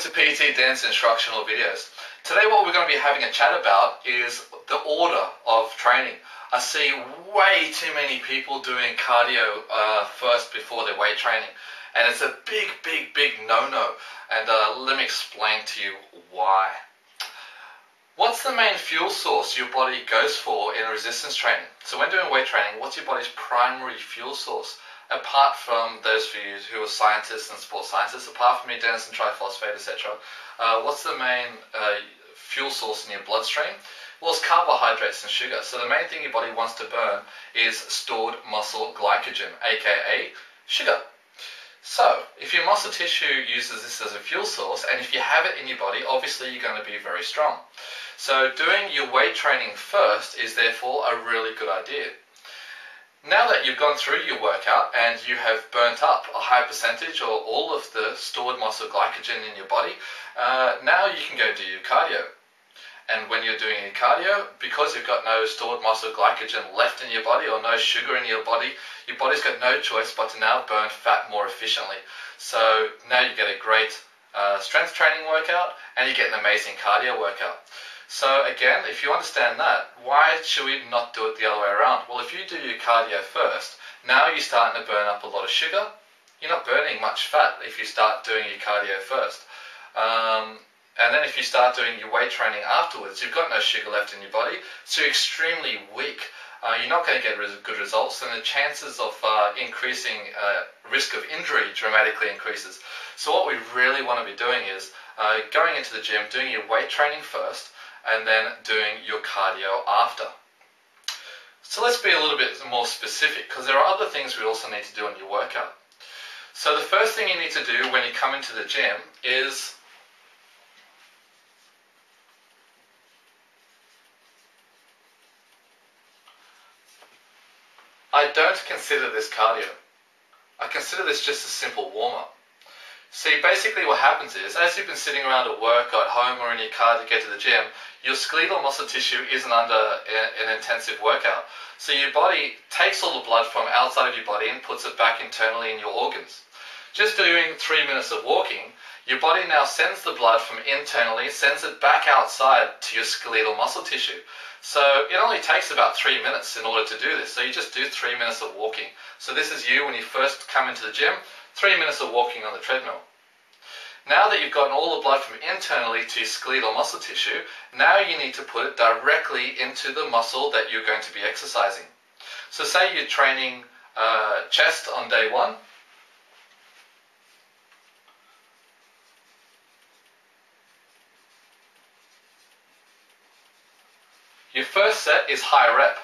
to PT Den's Instructional Videos. Today what we're going to be having a chat about is the order of training. I see way too many people doing cardio uh, first before their weight training and it's a big, big, big no-no and uh, let me explain to you why. What's the main fuel source your body goes for in resistance training? So when doing weight training, what's your body's primary fuel source? Apart from those of you who are scientists and sports scientists, apart from adenosine triphosphate, etc., uh, what's the main uh, fuel source in your bloodstream? Well, it's carbohydrates and sugar. So the main thing your body wants to burn is stored muscle glycogen, aka sugar. So, if your muscle tissue uses this as a fuel source, and if you have it in your body, obviously you're going to be very strong. So, doing your weight training first is therefore a really good idea. Now that you've gone through your workout and you have burnt up a high percentage or all of the stored muscle glycogen in your body, uh, now you can go do your cardio. And when you're doing your cardio, because you've got no stored muscle glycogen left in your body or no sugar in your body, your body's got no choice but to now burn fat more efficiently. So now you get a great uh, strength training workout and you get an amazing cardio workout. So again, if you understand that, why should we not do it the other way around? Well, if you do your cardio first, now you're starting to burn up a lot of sugar. You're not burning much fat if you start doing your cardio first. Um, and then if you start doing your weight training afterwards, you've got no sugar left in your body, so you're extremely weak. Uh, you're not going to get good results, and the chances of uh, increasing uh, risk of injury dramatically increases. So what we really want to be doing is uh, going into the gym, doing your weight training first, and then doing your cardio after. So let's be a little bit more specific because there are other things we also need to do in your workout. So the first thing you need to do when you come into the gym is I don't consider this cardio. I consider this just a simple warm-up. See, basically what happens is, as you've been sitting around at work or at home or in your car to get to the gym, your skeletal muscle tissue isn't under an intensive workout. So your body takes all the blood from outside of your body and puts it back internally in your organs. Just doing three minutes of walking, your body now sends the blood from internally, sends it back outside to your skeletal muscle tissue. So it only takes about three minutes in order to do this. So you just do three minutes of walking. So this is you when you first come into the gym three minutes of walking on the treadmill. Now that you've gotten all the blood from internally to your skeletal muscle tissue, now you need to put it directly into the muscle that you're going to be exercising. So say you're training uh, chest on day one. Your first set is high rep.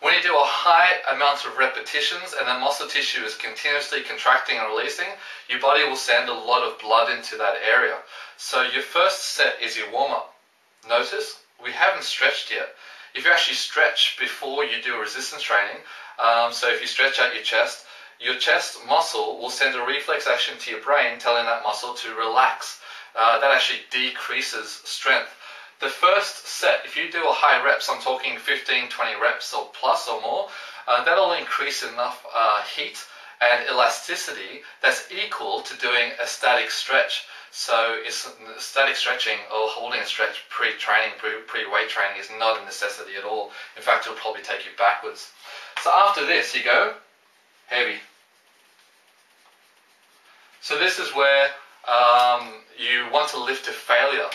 When you do a high amount of repetitions and the muscle tissue is continuously contracting and releasing, your body will send a lot of blood into that area. So your first set is your warm-up. Notice, we haven't stretched yet. If you actually stretch before you do resistance training, um, so if you stretch out your chest, your chest muscle will send a reflex action to your brain telling that muscle to relax. Uh, that actually decreases strength. The first set, if you do a high reps, I'm talking 15, 20 reps or plus or more, uh, that'll increase enough uh, heat and elasticity that's equal to doing a static stretch. So static stretching or holding a stretch pre-training, pre-weight training is not a necessity at all. In fact, it'll probably take you backwards. So after this, you go heavy. So this is where um, you want to lift to failure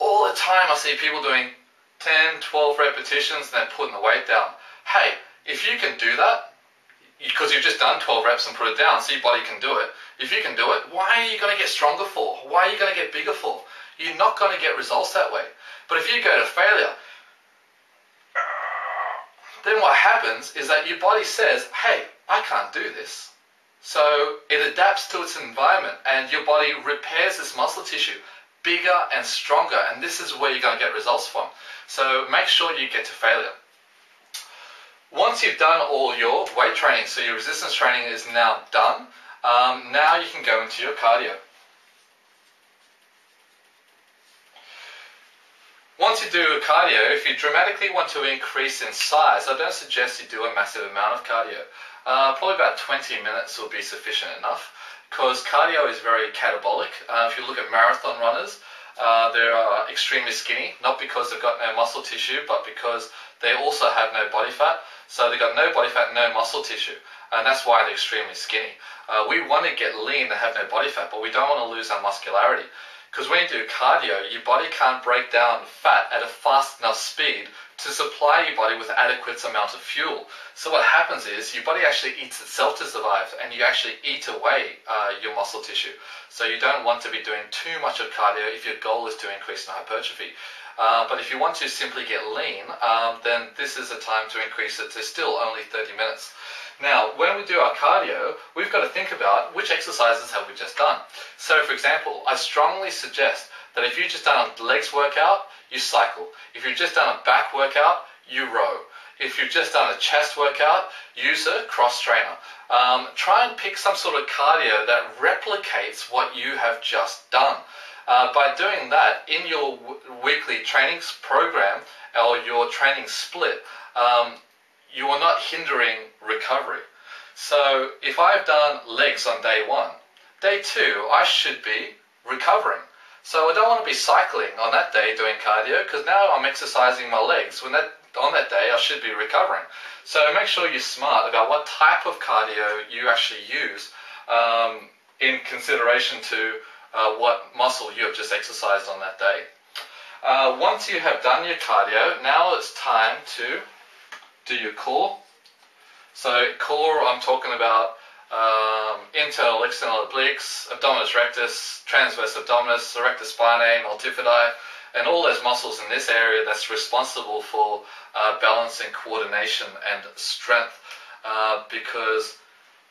all the time I see people doing 10, 12 repetitions and then putting the weight down. Hey, if you can do that, because you've just done 12 reps and put it down, so your body can do it. If you can do it, why are you going to get stronger for? Why are you going to get bigger for? You're not going to get results that way. But if you go to failure, then what happens is that your body says, hey, I can't do this. So it adapts to its environment and your body repairs this muscle tissue bigger and stronger, and this is where you're going to get results from. So make sure you get to failure. Once you've done all your weight training, so your resistance training is now done, um, now you can go into your cardio. Once you do cardio, if you dramatically want to increase in size, I don't suggest you do a massive amount of cardio. Uh, probably about 20 minutes will be sufficient enough. Because cardio is very catabolic. Uh, if you look at marathon runners, uh, they are extremely skinny, not because they've got no muscle tissue, but because they also have no body fat. So they've got no body fat, no muscle tissue, and that's why they're extremely skinny. Uh, we want to get lean and have no body fat, but we don't want to lose our muscularity. Because when you do cardio, your body can't break down fat at a fast enough speed to supply your body with adequate amount of fuel. So what happens is your body actually eats itself to survive, and you actually eat away uh, your muscle tissue. So you don't want to be doing too much of cardio if your goal is to increase in hypertrophy. Uh, but if you want to simply get lean, um, then this is a time to increase it to still only 30 minutes. Now, when we do our cardio, we've got to think about which exercises have we just done. So, for example, I strongly suggest that if you've just done a legs workout, you cycle. If you've just done a back workout, you row. If you've just done a chest workout, use a cross trainer. Um, try and pick some sort of cardio that replicates what you have just done. Uh, by doing that in your weekly training program or your training split, um, you are not hindering recovery. So if I've done legs on day one, day two, I should be recovering. So I don't want to be cycling on that day doing cardio because now I'm exercising my legs. When that on that day, I should be recovering. So make sure you're smart about what type of cardio you actually use um, in consideration to uh, what muscle you have just exercised on that day. Uh, once you have done your cardio, now it's time to do your core. So core, I'm talking about um, internal, external obliques, abdominis rectus, transverse abdominis, rectus spinae, multifidi, and all those muscles in this area that's responsible for uh, balancing coordination and strength. Uh, because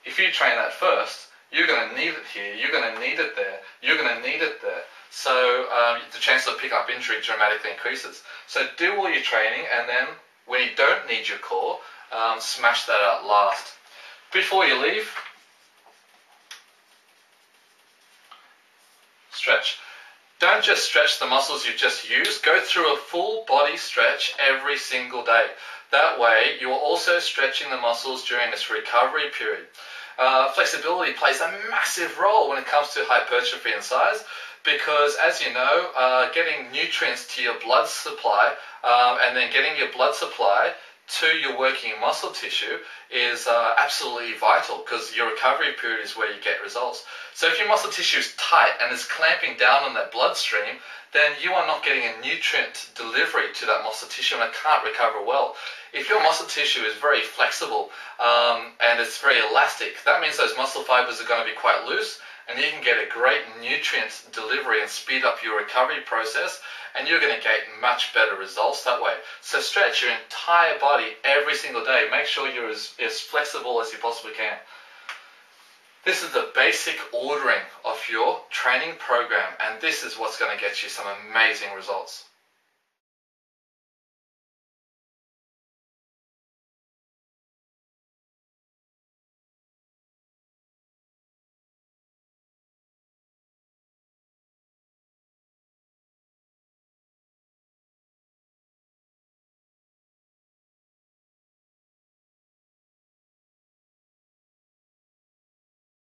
if you train that first, you're going to need it here, you're going to need it there, you're going to need it there. So um, the chance of picking up injury dramatically increases. So do all your training and then when you don't need your core, um, smash that out last. Before you leave, stretch. Don't just stretch the muscles you've just used, go through a full body stretch every single day. That way, you're also stretching the muscles during this recovery period. Uh, flexibility plays a massive role when it comes to hypertrophy and size because, as you know, uh, getting nutrients to your blood supply um, and then getting your blood supply to your working muscle tissue is uh, absolutely vital because your recovery period is where you get results. So if your muscle tissue is tight and is clamping down on that bloodstream, then you are not getting a nutrient delivery to that muscle tissue and it can't recover well. If your muscle tissue is very flexible um, and it's very elastic, that means those muscle fibers are going to be quite loose and you can get a great nutrient delivery and speed up your recovery process and you're going to get much better results that way. So stretch your entire body every single day. Make sure you're as, as flexible as you possibly can. This is the basic ordering of your training program and this is what's going to get you some amazing results.